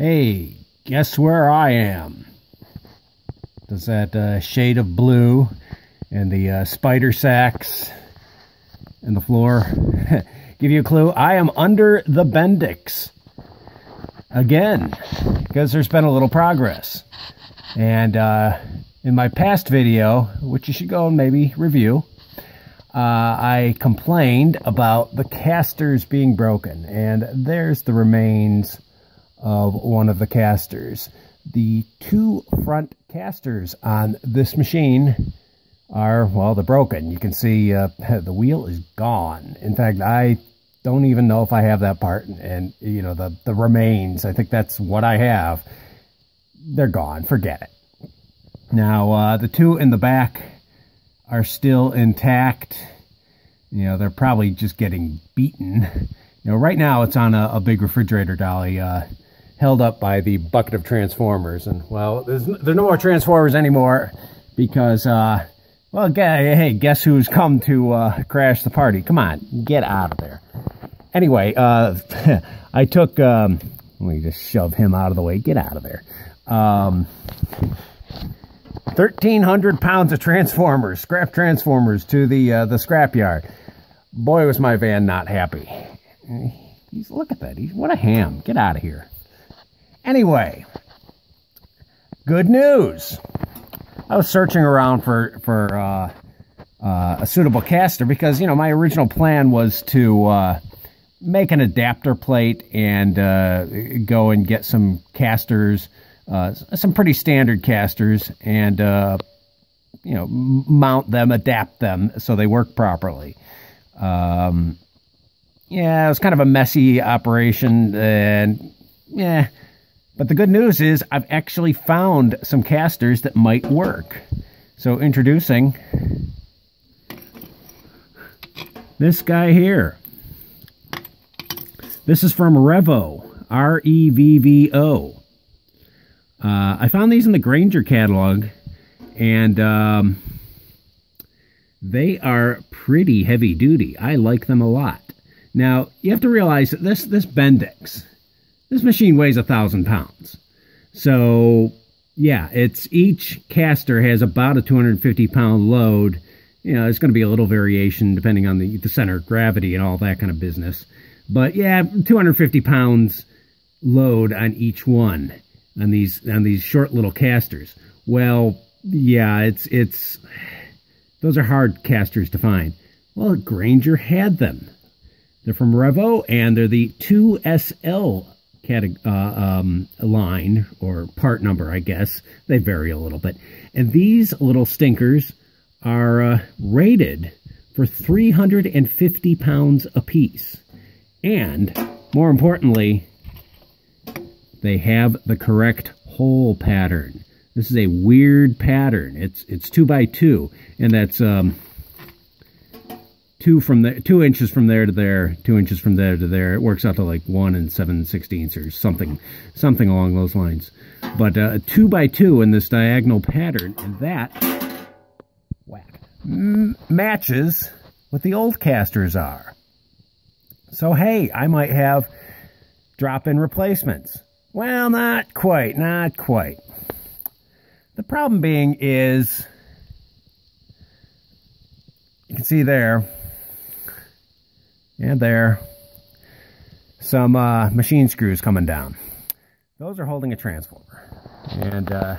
Hey, guess where I am? Does that uh, shade of blue and the uh, spider sacks and the floor give you a clue? I am under the Bendix. Again, because there's been a little progress. And uh, in my past video, which you should go and maybe review, uh, I complained about the casters being broken. And there's the remains of one of the casters. The two front casters on this machine are, well, they're broken. You can see uh, the wheel is gone. In fact, I don't even know if I have that part. And, you know, the, the remains, I think that's what I have. They're gone. Forget it. Now, uh, the two in the back are still intact. You know, they're probably just getting beaten. You know, right now it's on a, a big refrigerator dolly, uh, held up by the bucket of transformers. And, well, there's, there's no more transformers anymore because, uh, well, hey, guess who's come to uh, crash the party? Come on, get out of there. Anyway, uh, I took, um, let me just shove him out of the way. Get out of there. Um, 1,300 pounds of transformers, scrap transformers to the uh, the scrapyard. Boy, was my van not happy. He's look at that. He's what a ham. Get out of here. Anyway, good news. I was searching around for for uh, uh, a suitable caster because you know my original plan was to uh, make an adapter plate and uh, go and get some casters uh, some pretty standard casters and, uh, you know, mount them, adapt them so they work properly. Um, yeah, it was kind of a messy operation and yeah. But the good news is I've actually found some casters that might work. So introducing this guy here. This is from Revvo, R-E-V-V-O. Uh, I found these in the Grainger catalog, and um, they are pretty heavy duty. I like them a lot. Now, you have to realize that this, this Bendix, this machine weighs a thousand pounds. So, yeah, it's each caster has about a 250 pound load. You know, there's going to be a little variation depending on the, the center of gravity and all that kind of business. But yeah, 250 pounds load on each one on these on these short little casters. Well, yeah, it's it's those are hard casters to find. Well, Grainger had them. They're from Revvo, and they're the 2SL uh, um, line, or part number, I guess. They vary a little bit. And these little stinkers are uh, rated for 350 pounds apiece. And, more importantly, they have the correct hole pattern. This is a weird pattern. It's it's two by two, and that's um, two from the two inches from there to there, two inches from there to there. It works out to like one and seven sixteenths or something, something along those lines. But uh, two by two in this diagonal pattern, and that matches what the old casters are. So hey, I might have drop-in replacements. Well, not quite, not quite. The problem being is, you can see there, and there, some uh, machine screws coming down. Those are holding a transformer. And uh,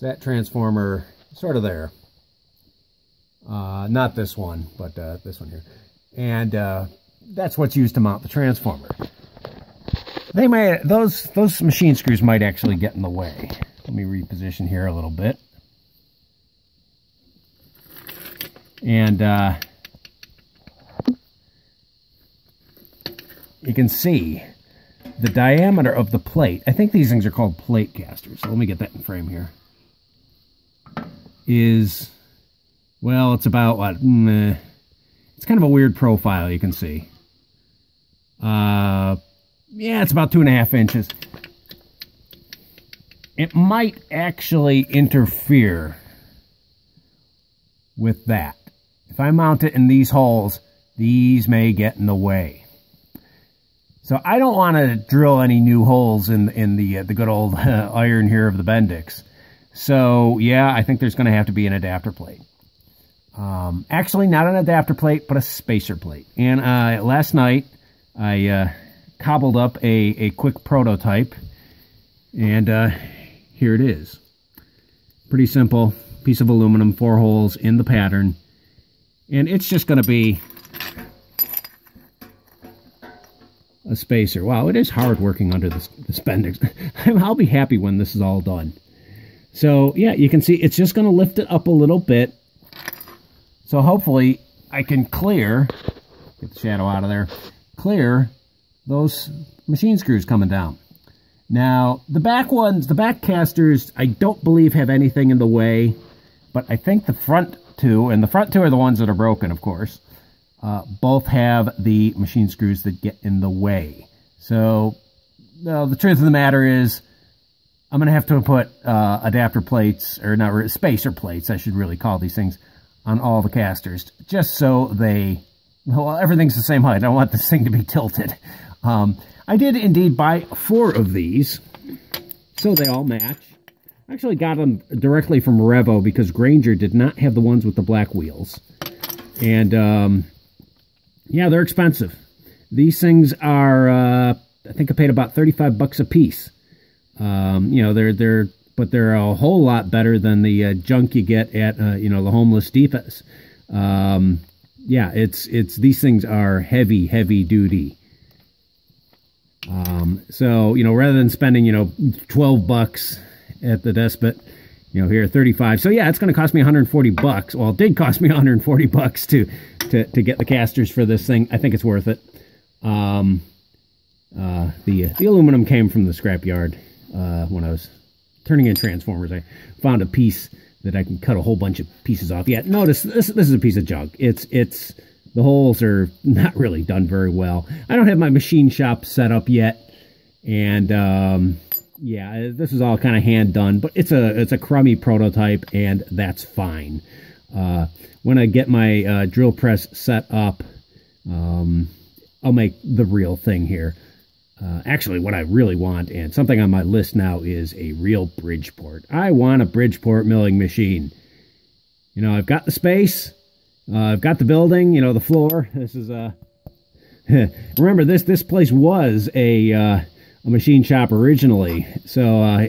that transformer sort of there. Uh, not this one, but uh, this one here. And uh, that's what's used to mount the transformer. They might those those machine screws might actually get in the way. Let me reposition here a little bit. And you can see the diameter of the plate. I think these things are called plate casters. So let me get that in frame here. Is well, it's about what? Mm, it's kind of a weird profile. You can see. Uh, yeah, it's about two and a half inches. It might actually interfere with that. If I mount it in these holes, these may get in the way. So I don't want to drill any new holes in in the uh, the good old uh, iron here of the Bendix. So yeah, I think there's going to have to be an adapter plate. Um, actually, not an adapter plate, but a spacer plate. And uh, last night, I uh, cobbled up a, a quick prototype, and uh, here it is. Pretty simple piece of aluminum, four holes in the pattern. And it's just going to be a spacer. Wow, it is hard working under this, this Bendix. I'll be happy when this is all done. So, yeah, you can see it's just going to lift it up a little bit. So hopefully I can clear, get the shadow out of there, clear those machine screws coming down. Now, the back ones, the back casters, I don't believe have anything in the way, but I think the front two, and the front two are the ones that are broken, of course, uh, both have the machine screws that get in the way. So, the truth of the matter is, I'm going to have to put uh, adapter plates, or not, spacer plates, I should really call these things, on all the casters, just so they, well, everything's the same height. I don't want this thing to be tilted. Um, I did indeed buy four of these, so they all match. I actually got them directly from Revvo because Grainger did not have the ones with the black wheels. And, um, yeah, they're expensive. These things are, uh, I think I paid about 35 bucks a piece. Um, you know, they're, they're but they're a whole lot better than the uh, junk you get at uh, you know the homeless depots. Um, yeah, it's it's these things are heavy, heavy duty. Um, so you know, rather than spending you know twelve bucks at the Despot, you know here thirty five. So yeah, it's going to cost me one hundred forty bucks. Well, it did cost me one hundred forty bucks to to to get the casters for this thing. I think it's worth it. Um, uh, the the aluminum came from the scrapyard uh, when I was turning in transformers, I found a piece that I can cut a whole bunch of pieces off. Yeah, notice this this is a piece of junk. It's it's the holes are not really done very well. I don't have my machine shop set up yet, and um, yeah, this is all kind of hand done, but it's a it's a crummy prototype, and that's fine. Uh, when I get my uh, drill press set up, um, I'll make the real thing here. Uh, actually, what I really want, and something on my list now, is a real Bridgeport. I want a Bridgeport milling machine. You know, I've got the space, uh, I've got the building, you know, the floor. This is a... remember, this this place was a, uh, a machine shop originally. So, uh,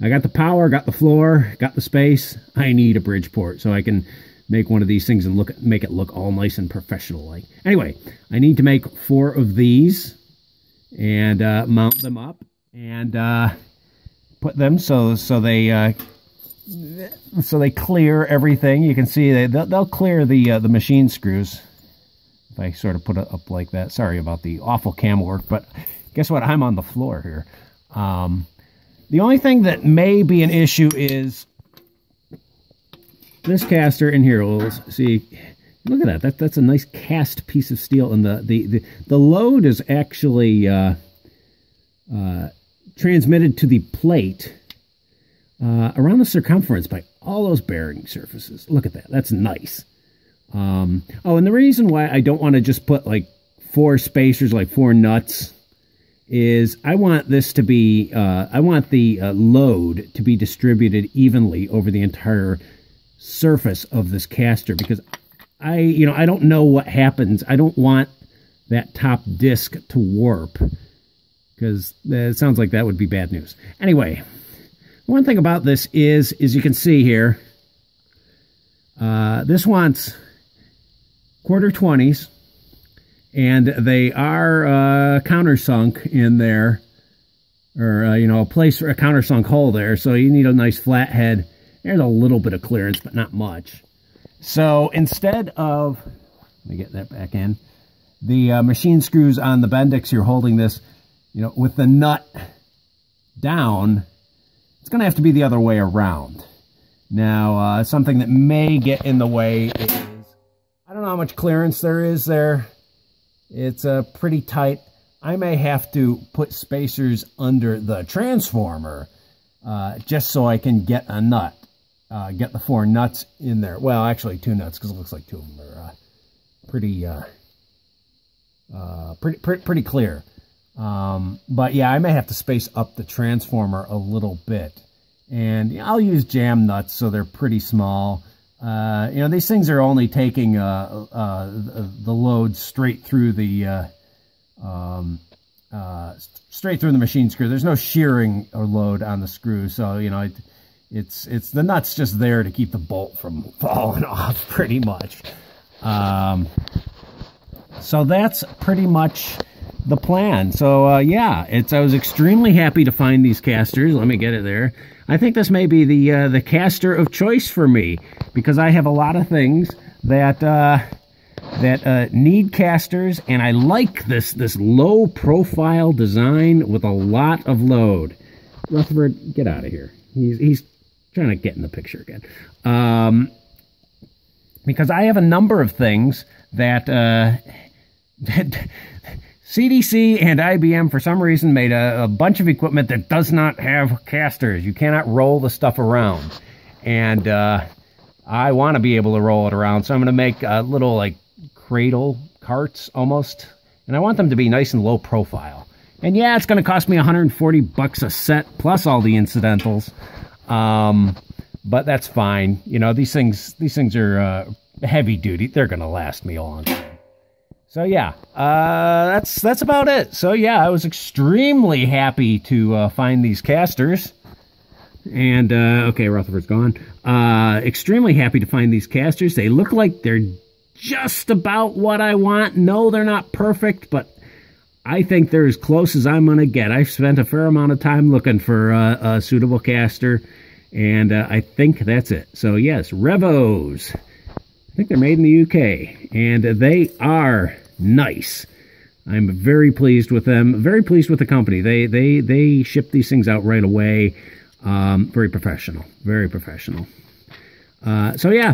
I got the power, got the floor, got the space. I need a Bridgeport so I can make one of these things and look make it look all nice and professional like. Anyway, I need to make four of these and uh, mount them up and uh, put them so so they uh, so they clear everything. You can see they they'll, they'll clear the uh, the machine screws. If I sort of put it up like that. Sorry about the awful cam work, but guess what? I'm on the floor here. Um, the only thing that may be an issue is this caster in here. We'll see Look at that. that. That's a nice cast piece of steel. And the, the, the, the load is actually uh, uh, transmitted to the plate uh, around the circumference by all those bearing surfaces. Look at that. That's nice. Um, oh, and the reason why I don't want to just put like four spacers, like four nuts, is I want this to be, uh, I want the uh, load to be distributed evenly over the entire surface of this caster because I, you know, I don't know what happens. I don't want that top disc to warp because it sounds like that would be bad news. Anyway, one thing about this is, as you can see here, uh, this wants quarter 20s, and they are uh, countersunk in there, or, uh, you know, a place for a countersunk hole there, so you need a nice flat head. There's a little bit of clearance, but not much. So instead of, let me get that back in, the uh, machine screws on the Bendix, you're holding this, you know, with the nut down, it's going to have to be the other way around. Now, uh, something that may get in the way is, I don't know how much clearance there is there. It's uh, pretty tight. I may have to put spacers under the transformer uh, just so I can get a nut uh, get the four nuts in there. Well, actually two nuts because it looks like two of them are uh, pretty, uh, uh, pretty, pretty, pretty clear. Um, but yeah, I may have to space up the transformer a little bit. And I'll use jam nuts so they're pretty small. Uh, you know, these things are only taking uh, uh, the load straight through the uh, um, uh, straight through the machine screw. There's no shearing or load on the screw, so you know it, it's it's the nuts just there to keep the bolt from falling off, pretty much. Um, so that's pretty much the plan. So uh, yeah, it's I was extremely happy to find these casters. Let me get it there. I think this may be the uh, the caster of choice for me because I have a lot of things that uh, that uh, need casters, and I like this this low profile design with a lot of load. Rutherford, get out of here. He's he's trying to get in the picture again. Um, because I have a number of things that uh, that CDC and IBM, for some reason, made a, a, bunch of equipment that does not have casters. You cannot roll the stuff around. And uh, I want to be able to roll it around, so I'm going to make a little, like, cradle carts, almost. And I want them to be nice and low profile. And yeah, it's going to cost me 140 bucks a set, plus all the incidentals. Um, but that's fine. You know, these things, these things are uh, heavy duty. They're going to last me a long time. So yeah, uh, that's that's about it. So yeah, I was extremely happy to uh, find these casters. And uh, okay, Rutherford's gone. Uh, extremely happy to find these casters. They look like they're just about what I want. No, they're not perfect, but I think they're as close as I'm going to get. I've spent a fair amount of time looking for a suitable caster, and uh, I think that's it. So yes, Revvos. I think they're made in the UK, and they are nice. I'm very pleased with them. Very pleased with the company. They they they ship these things out right away. Um, very professional. Very professional. Uh, so yeah,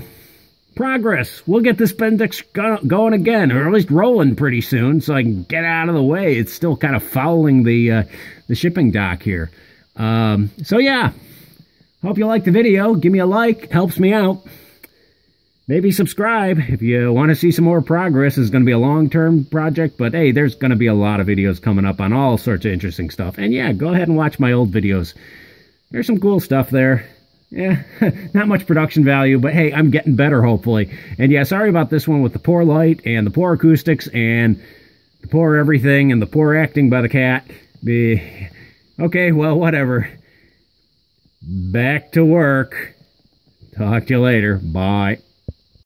progress. We'll get this Bendix go going again, or at least rolling pretty soon, so I can get out of the way. It's still kind of fouling the uh, the shipping dock here. Um, so yeah, hope you like the video. Give me a like, helps me out maybe subscribe if you want to see some more progress. It's going to be a long-term project, but hey, there's going to be a lot of videos coming up on all sorts of interesting stuff. And yeah, go ahead and watch my old videos. There's some cool stuff there. Yeah, not much production value, but hey, I'm getting better, hopefully. And yeah, sorry about this one with the poor light and the poor acoustics and the poor everything and the poor acting by the cat. Be okay, well, whatever. Back to work. Talk to you later. Bye.